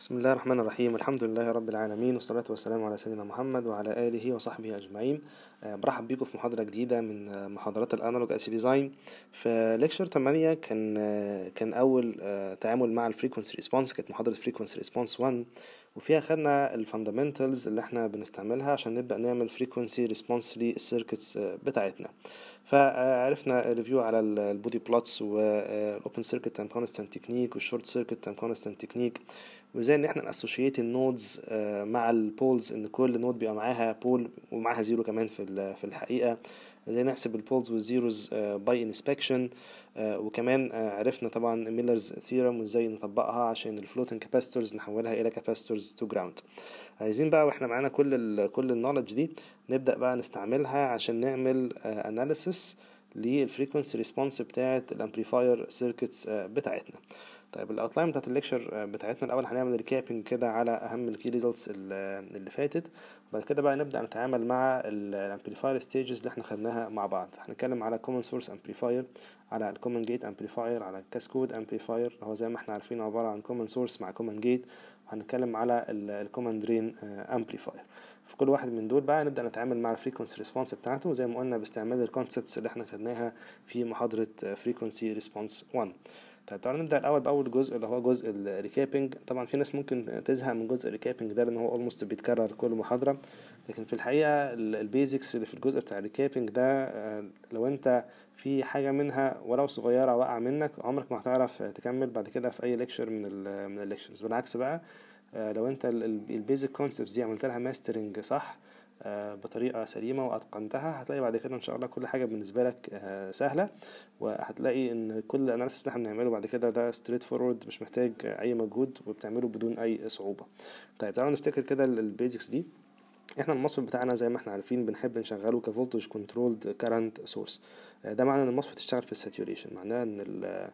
بسم الله الرحمن الرحيم. الحمد لله رب العالمين والصلاة والسلام على سيدنا محمد وعلى آله وصحبه أجمعين. آه، برحب بيكم في محاضرة جديدة من آه، محاضرات ال analog IC design. في lecture 8 كان آه، كان أول تعامل مع ال frequency response كانت محاضرة frequency response 1 وفيها خدنا ال fundamentals اللي إحنا بنستعملها عشان نبدأ نعمل frequency response لل circuits بتاعتنا. فعرفنا review على ال Bode plots وال open circuit time constant technique وال short circuit time constant technique وازاي ان إحنا ن associate ال nodes مع ال poles ان كل node بيبقى معاها pole ومعاها zero كمان في في الحقيقة. إزاي نحسب ال poles وال zeros by inspection وكمان عرفنا طبعا Miller's theorem وازاي نطبقها عشان ال floating capacitors نحولها إلى capacitors to ground عايزين بقى وإحنا معانا كل ال كل ال knowledge دي نبدأ بقى نستعملها عشان نعمل analysis لل frequency response بتاعه ال amplifier circuits بتاعتنا. طيب ال outline بتاعت ال lecture بتاعتنا الأول هنعمل recapping كده على أهم ال key results اللي فاتت. وبعد كده بقى نبدأ نتعامل مع ال amplifier stages اللي إحنا خدناها مع بعض. هنتكلم على common source amplifier على ال common gate amplifier على ال cascode amplifier هو زي ما إحنا عارفين عبارة عن common source مع common gate وهنتكلم على ال common drain amplifier في كل واحد من دول بقى نبدأ نتعامل مع ال frequency response بتاعته. زي ما قلنا باستعمال ال concepts اللي إحنا خدناها في محاضرة frequency response 1 طيب تعالى نبدأ الأول بأول جزء اللي هو جزء ال recapping طبعا في ناس ممكن تزهق من جزء ال recapping ده لأن هو almost بيتكرر كل محاضرة. لكن في الحقيقة ال basics اللي في الجزء بتاع ال recapping ده لو أنت في حاجة منها ولو صغيرة واقعة منك عمرك ما هتعرف تكمل بعد كده في أي lecture من ال من ال lectures بالعكس بقى لو أنت ال basic concepts دي عملت لها mastering صح بطريقة سليمة وأتقنتها. هتلاقي بعد كده إن شاء الله كل حاجة بالنسبة لك سهلة. وهتلاقي إن كل ال analysis اللي إحنا بنعمله بعد كده ده straightforward مش محتاج أي مجهود وبتعمله بدون أي صعوبة. طيب تعالوا نفتكر كده ال basics دي. إحنا ال MOSFET بتاعنا زي ما إحنا عارفين بنحب نشغله ك voltage controlled current source ده معناه إن ال MOSFET تشتغل في ال saturation معناه إن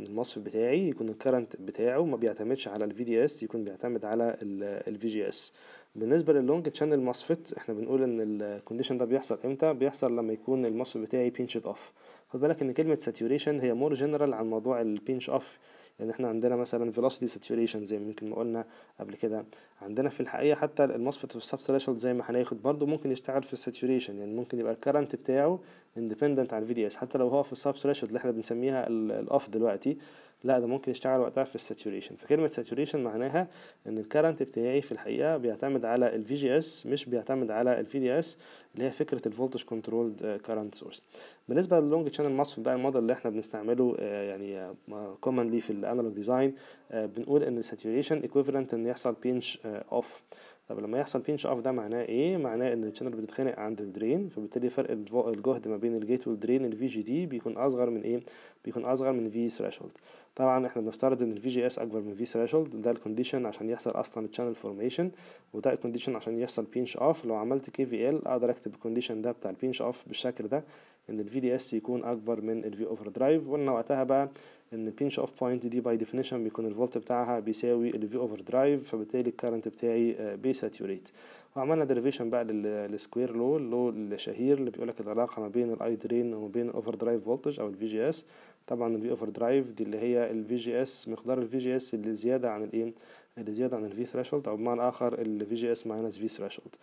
إن ال MOSFET بتاعي يكون ال current بتاعه ما بيعتمدش على ال VDS يكون بيعتمد على ال VGS بالنسبة لل long channel MOSFET إحنا بنقول إن ال condition ده بيحصل إمتى؟ بيحصل لما يكون ال MOSFET بتاعي pinched off خد بالك إن كلمة saturation هي more general عن موضوع ال pinch off يعني إحنا عندنا مثلا velocity saturation زي ما يمكن ما قلنا قبل كده. عندنا في الحقيقة حتى ال MOSFET في threshold زي ما هناخد برضه ممكن يشتغل في ال saturation يعني ممكن يبقى ال current بتاعه independent عن ال VDS حتى لو هو في ال subthreshold اللي إحنا بنسميها ال off دلوقتي لا ده ممكن يشتغل وقتها في ال saturation. فكلمة saturation معناها إن ال current بتاعي في الحقيقة بيعتمد على ال VGS مش بيعتمد على ال VDS اللي هي فكرة ال voltage controlled current source بالنسبة لل long channel MOSFET بقى الموديل اللي إحنا بنستعمله يعني commonly في ال analog design بنقول إن ال saturation equivalent إن يحصل pinch off طب لما يحصل pinch off ده معناه إيه؟ معناه إن ال channel بتتخانق عند ال drain فبالتالي فرق الجهد ما بين ال gate وال drain ال VGD بيكون أصغر من إيه؟ بيكون أصغر من V threshold طبعا إحنا بنفترض إن ال VGS أكبر من V threshold ده ال condition عشان يحصل أصلا ال channel formation وده ال condition عشان يحصل pinch off لو عملت KVL أقدر أكتب ال condition ده بتاع ال pinch off بالشكل ده. إن ال VDS يكون أكبر من ال V overdrive وقلنا وقتها بقى إن ال pinch off point دي by definition بيكون الفولت بتاعها بيساوي ال V overdrive فبالتالي ال current بتاعي بي saturate وعملنا derivation بقى لل square law ال law الشهير اللي بيقول لك العلاقة ما بين ال I drain وما بين ال overdrive voltage أو ال VGS طبعا ال V overdrive دي اللي هي ال VGS مقدار ال VGS اللي زيادة عن الايه اللي زيادة عن ال V threshold أو بمعنى آخر ال VGS minus V threshold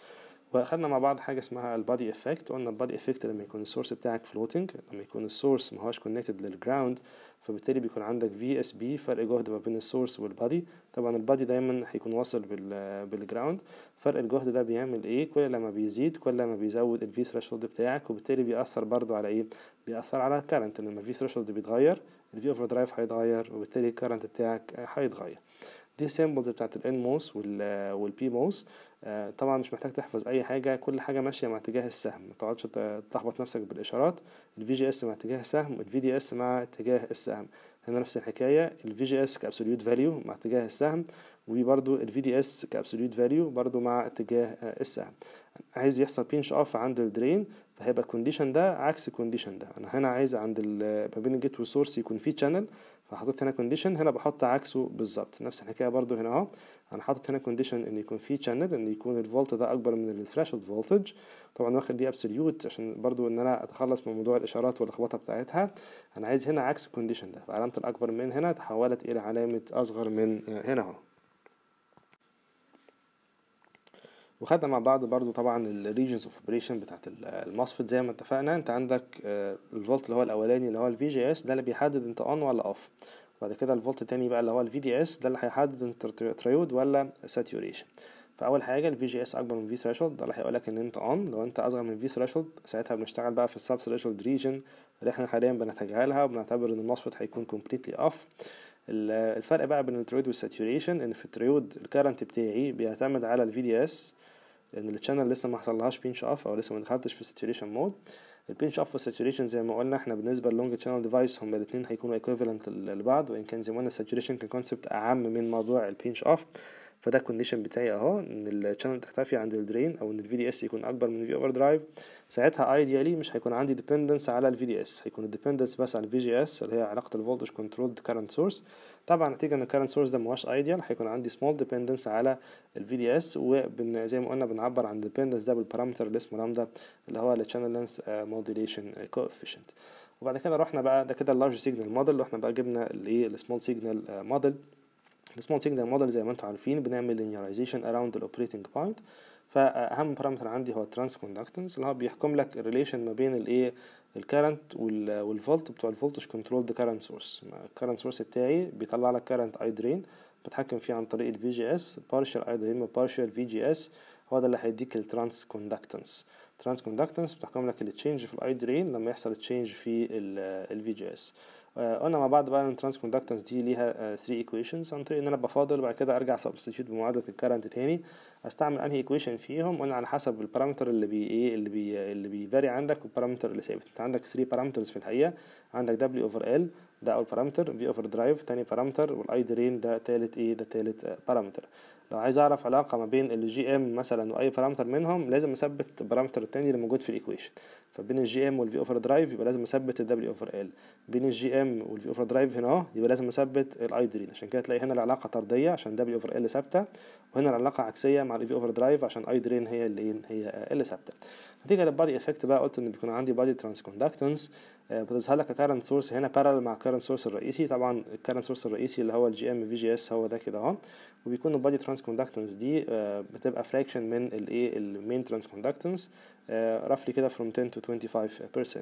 واخدنا مع بعض حاجة اسمها ال body effect قلنا ال body effect لما يكون ال source بتاعك floating لما يكون ال source ما هوش connected لل ground فبالتالي بيكون عندك VSB فرق جهد ما بين ال source وال body طبعا ال body دايما هيكون واصل بال بال ground فرق الجهد ده بيعمل إيه؟ كل لما بيزيد كل لما بيزود ال V threshold بتاعك وبالتالي بيأثر برضو على إيه؟ بيأثر على ال current لما ال V threshold بيتغير ال V overdrive هيتغير وبالتالي ال current بتاعك هيتغير. دي symbols بتاعت ال NMOS وال PMOS طبعا مش محتاج تحفظ أي حاجة كل حاجة ماشية مع اتجاه السهم. ما تقعدش تلخبط نفسك بالإشارات. ال VGS مع اتجاه السهم وال VDS مع اتجاه السهم. هنا نفس الحكاية. ال VGS ك absolute value مع اتجاه السهم وبرده ال VDS ك absolute value برده مع اتجاه السهم. عايز يحصل pinch off عند ال drain فهيبقى ال condition ده عكس ال condition ده. أنا هنا عايز عند ما بين ال gate وال source يكون في channel فحطيت هنا condition هنا بحط عكسه بالظبط نفس الحكاية برضو هنا أهو. أنا حاطط هنا condition إن يكون في channel إن يكون الفولت ده أكبر من ال threshold voltage طبعا واخد دي absolute عشان برضو إن أنا أتخلص من موضوع الإشارات واللخبطه بتاعتها. أنا عايز هنا عكس ال condition ده. فعلامة الأكبر من هنا تحولت إلى علامة أصغر من هنا أهو. وخدنا مع بعض برضو طبعا ال regions of operation بتاعت ال MOSFET زي ما اتفقنا. انت عندك الفولت اللي هو الأولاني اللي هو GS ده اللي بيحدد انت on ولا off بعد كده الفولت التاني بقى اللي هو DS ده اللي هيحدد انت triode ولا saturation فأول حاجة GS أكبر من V threshold ده اللي هيقول لك إن انت on لو انت أصغر من V threshold ساعتها بنشتغل بقى في ال sub threshold region اللي إحنا حاليا بنتجاهلها وبنعتبر إن ال MOSFET هيكون completely off الفرق بقى بين ال triode وال saturation إن في ال triode ال current بتاعي بيعتمد على ال VDS لأن ال channel لسه ما حصلهاش pinch off أو لسه ما دخلتش في ال saturation mode ال pinch off وال saturation زي ما قلنا إحنا بالنسبة لل long channel device هما الاثنين هيكونوا equivalent لبعض. وإن كان زي ما قلنا ال saturation ك concept أعم من موضوع ال pinch off فده ال condition بتاعي أهو إن ال channel تختفي عند ال drain أو إن ال VDS يكون أكبر من ال V overdrive ساعتها ideally مش هيكون عندي dependence على ال VDS هيكون ال dependence بس على ال VGS اللي هي علاقة ال voltage control current source طبعا نتيجة إن ال current source ده مهوش ideal هيكون عندي small dependence على DS وزي ما قلنا بنعبر عن ال dependence ده بال parameter اللي اسمه لامدا اللي هو ال channel length modulation coefficient وبعد كده رحنا بقى ده كده ال large signal model وإحنا بقى جبنا الايه ال small signal model ال small signal model زي ما أنتم عارفين بنعمل linearization around ال operating point فأهم parameter عندي هو ال transconductance اللي هو بيحكم لك ال relation ما بين الايه ال current والفولت بتوع ال voltage control current source ال current source بتاعي بيطلع لك current I drain بتحكم فيه عن طريق ال VGS partial I drain و partial VGS هو ده اللي هيديك ال transconductance transconductance بتحكم لك ال change في ال I drain لما يحصل change في ال VGS قلنا مع بعض بقى إن ال transconductance دي ليها 3 equations عن طريق إن أنا بفاضل وبعد كده أرجع substitute بمعادلة ال current تاني. أستعمل أنهي equation فيهم؟ قلنا على حسب ال parameter اللي بي إيه اللي بي اللي بي vary عندك وال parameter اللي ثابت. أنت عندك 3 parameters في الحقيقة. عندك W over L ده أول parameter V overdrive تاني parameter وال I drain ده تالت إيه ده تالت parameter لو عايز أعرف علاقة ما بين ال gm مثلا وأي parameter منهم لازم أثبت ال parameter التاني اللي موجود في ال equation فبين ال gm وال V overdrive يبقى لازم أثبت ال W over L بين ال gm وال V overdrive هنا اهو يبقى لازم أثبت ال I drain عشان كده تلاقي هنا العلاقة طردية عشن W over L ثابتة وهنا العلاقة عكسية مع ال V overdrive عشان I drain هي اللي هي ال ثابتة. نتيجة لل body effect بقى قلت إن بيكون عندي body transconductance بتظهر لك current source هنا parallel مع current source الرئيسي. طبعا ال current source الرئيسي اللي هو ال gm VGS هو ده كده أهو. وبيكون ال body transconductance دي بتبقى fraction من الايه ال main transconductance roughly كده from 10 to 25%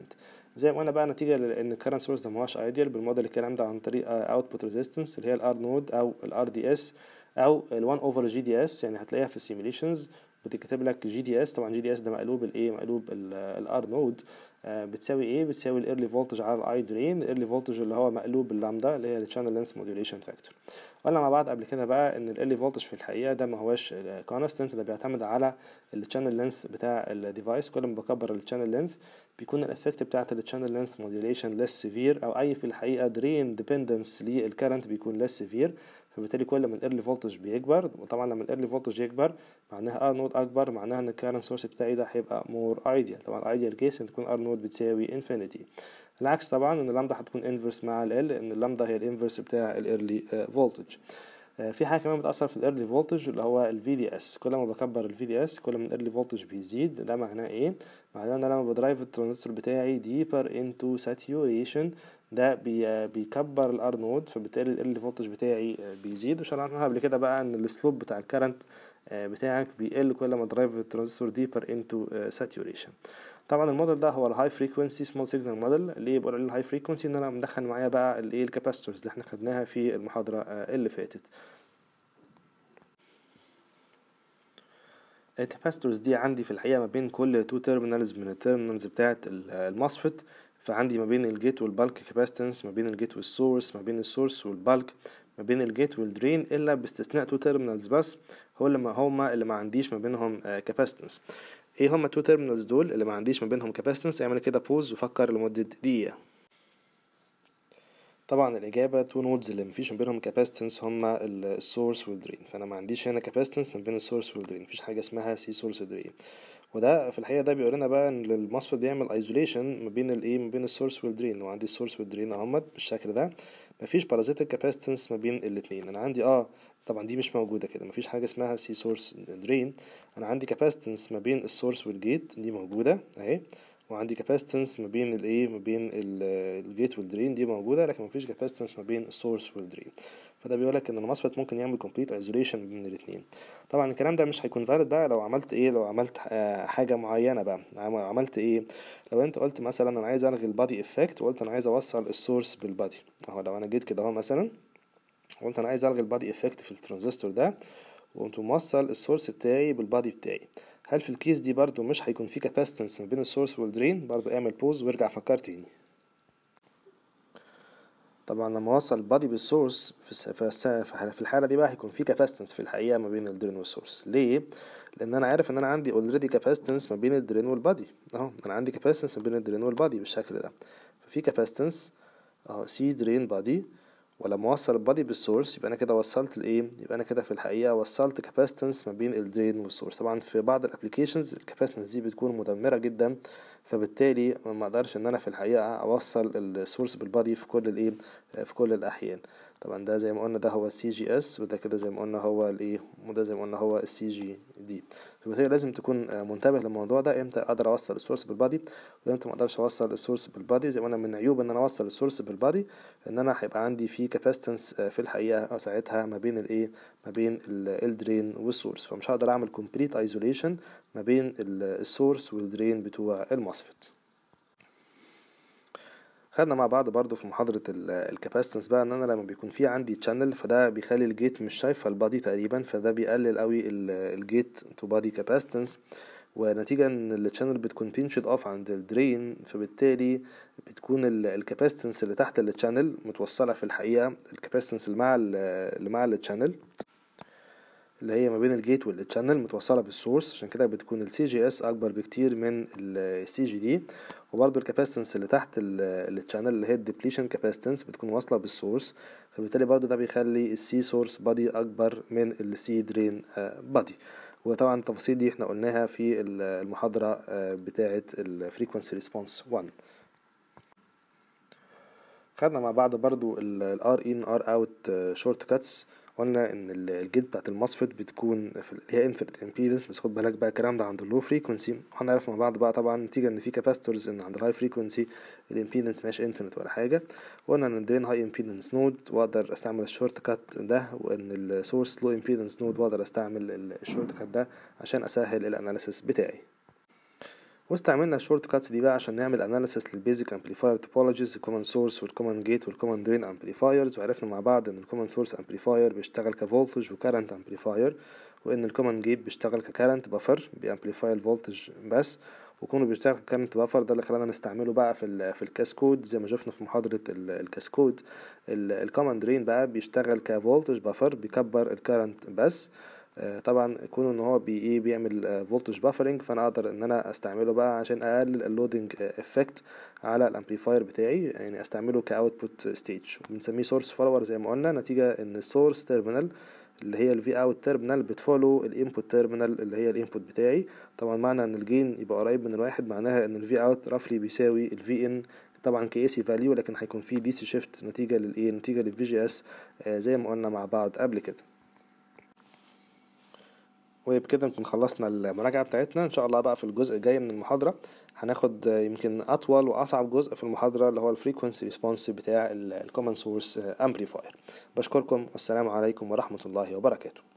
زي ما قلنا بقى نتيجة لأن ال current source ده مهوش ideal بن model الكلام ده عن طريق output resistance اللي هي ال r node أو ال rds أو ال 1 over gds يعني هتلاقيها في ال simulations بتكتب لك جي دي اس طبعا جي دي اس ده مقلوب الايه مقلوب ال r node بتساوي إيه؟ بتساوي ال Early voltage على ال I drain ال Early voltage اللي هو مقلوب اللامدا اللي هي ال channel length modulation factor قلنا مع بعض قبل كده بقى إن ال Early voltage في الحقيقة ده ما هوش constant ده بيعتمد على ال channel length بتاع ال device كل ما بكبر ال channel length بيكون ال effect بتاعت ال channel length modulation less severe أو أي في الحقيقة drain dependence لل current بيكون less severe فبالتالي كل ما ال Early voltage بيكبر وطبعا لما ال Early voltage يكبر معناها r node أكبر معناها إن ال current source بتاعي ده هيبقى more ideal طبعا ال ideal case إن تكون r node بتساوي infinity العكس طبعا إن اللامدا هتكون inverse مع L لأن اللامدا هي ال inverse بتاع ال Early voltage في حاجة كمان بتأثر في ال Early voltage اللي هو ال VDS كل ما بكبر ال VDS كل ما ال Early voltage بيزيد ده معناه إيه؟ ان أنا لما ب drive الترانزستور بتاعي deeper into saturation ده بي بيكبر ال r node فبالتالي ال Early voltage بتاعي بيزيد. وشرحناها قبل كده بقى إن ال slope بتاع ال current بتاعك بيقل كل ما drive الترانزستور deeper into saturation. طبعا الموديل ده هو ال high frequency small signal model ليه بقول عليه ال high frequency إن أنا مدخل معايا بقى الايه ال capacitors اللي إحنا خدناها في المحاضرة اللي فاتت. ال capacitors دي عندي في الحقيقة ما بين كل two terminals من ال terminals بتاعه ال MOSFET فعندي ما بين ال gate وال bulk capacitance ما بين ال gate وال source ما بين ال source وال bulk ما بين ال gate وال drain إلا باستثناء two terminals بس هو اللي ما هما اللي ما عنديش ما بينهم capacitance إيه هما ال two terminals دول اللي ما عنديش ما بينهم capacitance اعمل كده pause وفكر لمدة دقيقة. طبعا الإجابة two nodes اللي مفيش ما بينهم capacitance هما ال source وال drain فأنا ما عنديش هنا capacitance ما بين ال source وال drain مفيش حاجة اسمها C source و drain وده في الحقيقة ده بيقول لنا بقى إن ال MOSFET بيعمل isolation ما بين الإيه ما بين ال source وال drain وعندي ال source وال drain أهمت بالشكل ده. مفيش parasitic capacitance ما بين الاتنين. أنا عندي آه طبعا دي مش موجودة كده. مفيش حاجة اسمها C source drain أنا عندي capacitance ما بين ال source وال gate دي موجودة أهي. وعندي capacitance ما بين الايه ما بين ال gate وال drain دي موجودة لكن مفيش capacitance ما بين ال source وال drain فده بيقولك إن ال MOSFET ممكن يعمل complete isolation بين الاتنين. طبعا الكلام ده مش هيكون valid بقى لو عملت إيه لو عملت آه، حاجة معينة بقى. عم- عملت إيه؟ لو أنت قلت مثلا أنا عايز ألغي ال body effect وقلت أنا عايز أوصل ال source بال body. أهو لو أنا جيت كده أهو مثلا وقلت أنا عايز ألغي ال body effect في الترانزستور ده وقمت موصل ال source بتاعي بال body بتاعي. هل في ال case دي برضو مش هيكون في capacitance ما بين ال source وال drain برضو اعمل pause وارجع فكر تاني. طبعا لما أوصل ال body بال source في في الحالة دي بقى هيكون في capacitance في الحقيقة ما بين ال drain وال source ليه؟ لأن أنا عارف إن أنا عندي already capacitance ما بين ال drain وال body أهو أنا عندي capacitance ما بين ال drain وال body بالشكل ده. ففي capacitance أهو C drain body ولما أوصل ال body بال source يبقى أنا كده وصلت الايه يبقى أنا كده في الحقيقة وصلت capacitance ما بين ال drain وال source طبعا في بعض ال applications ال capacitance دي بتكون مدمرة جدا فبالتالي ما أقدرش إن أنا في الحقيقة أوصل ال source بال body في كل الإيه؟ في كل الأحيان. طبعا ده زي ما قلنا ده هو ال CGS وده كده زي ما قلنا هو الإيه وده زي ما قلنا هو ال CGD فبالتالي لازم تكون آه، منتبه للموضوع ده إمتى أقدر أوصل ال source بال body وامتى ما أقدرش أوصل ال source بال body زي ما قلنا من عيوب إن أنا أوصل ال source بال body إن أنا هيبقى عندي في capacitance في الحقيقة ساعتها ما بين الإيه ما بين ال drain وال source فمش هقدر أعمل complete isolation ما بين ال source وال drain بتوع ال MOSFET خدنا مع بعض برضو في محاضرة ال capacitance بقى إن أنا لما بيكون في عندي channel فده بيخلي ال gate مش شايفة ال body تقريبا فده بيقلل قوي ال gate to body capacitance ونتيجة إن ال channel بتكون pinched off عند ال drain فبالتالي بتكون ال capacitance اللي تحت ال channel متوصلة في الحقيقة ال capacitance اللي مع ال- اللي مع ال channel اللي هي ما بين ال gate وال channel متوصلة بال source عشان كده بتكون ال CGS أكبر بكتير من ال CGD وبرضو ال capacitance اللي تحت ال channel اللي هي ال depletion capacitance بتكون واصلة بال source فبالتالي برضو ده بيخلي ال C source body أكبر من ال C drain body وطبعا التفاصيل دي إحنا قلناها في المحاضرة آه، بتاعة ال frequency response 1 خدنا مع بعض برضو ال R in R out shortcuts قلنا إن ال- ال gate بتاعت ال MOSFET بتكون في هي infinite impedance بس خد بالك بقى الكلام ده عند ال low frequency. وهنعرف مع بعض بقى طبعا نتيجة إن في capacitors إن عند ال high frequency ال impedance مش infinite ولا حاجة. وقلنا إن ال drain high impedance node وأقدر أستعمل ال shortcut ده وإن ال source low impedance node وأقدر أستعمل ال- ال shortcut ده عشان أسهل ال analysis بتاعي. واستعملنا ال shortcuts دي بقى عشان نعمل analysis لل basic amplifier topologies ال common source وال common gate وال common drain amplifiers وعرفنا مع بعض إن ال common source amplifier بيشتغل ك voltage و current amplifier وإن ال common gate بيشتغل ك current buffer بي amplify ال voltage بس وكونه بيشتغل ك current buffer ده اللي خلانا نستعمله بقى في ال في ال cascode. زي ما شفنا في محاضرة ال- ال cascode ال common drain بقى بيشتغل ك voltage buffer بيكبر ال current بس طبعا كونه إن هو بي إيه بيعمل voltage buffering فأنا أقدر إن أنا أستعمله بقى عشان أقلل ال loading effect على ال amplifier بتاعي يعني أستعمله ك output stage وبنسميه source follower زي ما قلنا. نتيجة إن ال source terminal اللي هي ال V out terminal بت follow ال input terminal اللي هي ال input بتاعي. طبعا معنى إن ال gain يبقى قريب من الواحد معناها إن ال V out roughly بيساوي ال V in طبعا ك AC value لكن هيكون في DC shift نتيجة للايه نتيجه لل VGS زي ما قلنا مع بعض قبل كده. وبكده نكون خلصنا المراجعة بتاعتنا. إن شاء الله بقى في الجزء الجاي من المحاضرة هناخد يمكن أطول وأصعب جزء في المحاضرة اللي هو ال frequency response بتاع ال common source amplifier بشكركم. والسلام عليكم ورحمة الله وبركاته.